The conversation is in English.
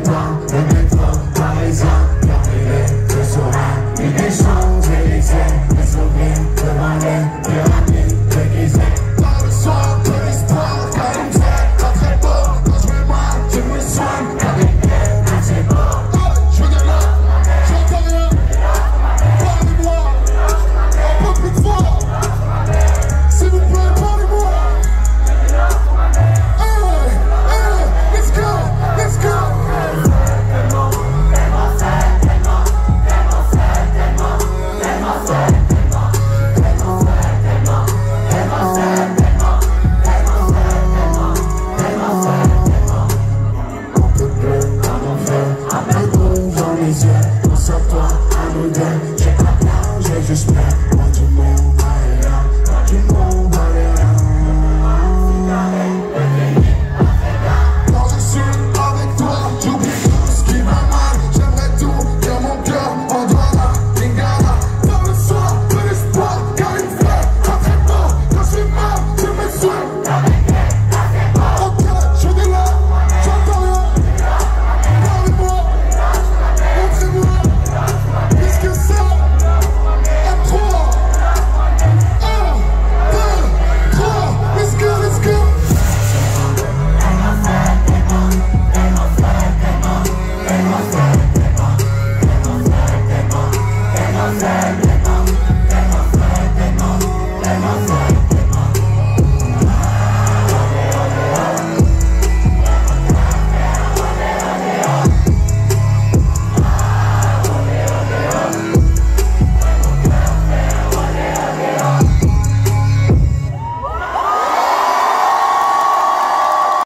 down. Just back, watch to back